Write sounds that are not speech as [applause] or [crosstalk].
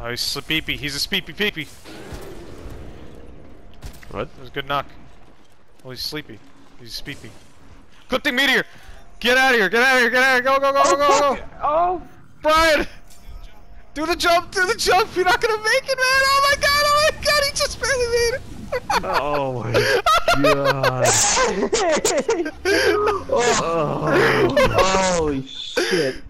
Oh, he's sleepy. He's a sleepy peepy. What? That was a good knock. Well, he's sleepy. He's sleepy. thing meteor! Get out of here! Get out of here! Get out of here! Go, go, go, oh, go, go, go! Oh, oh! Brian! Do the jump! Do the jump! You're not gonna make it, man! Oh my god! Oh my god! He just barely made it! oh my god! oh, [laughs] oh, holy shit!